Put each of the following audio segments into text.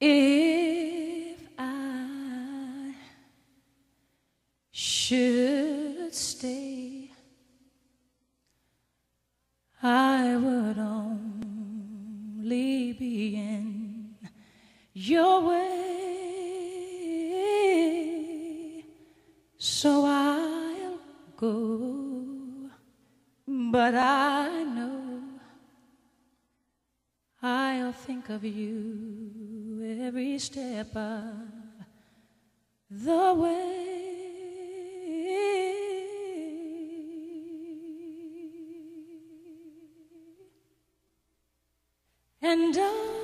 If I should stay, I would only be in your way. So I'll go, but I know I'll think of you every step of the way. And I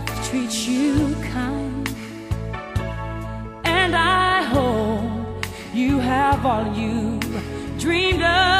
Life treats you kind, and I hope you have all you dreamed of,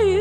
え？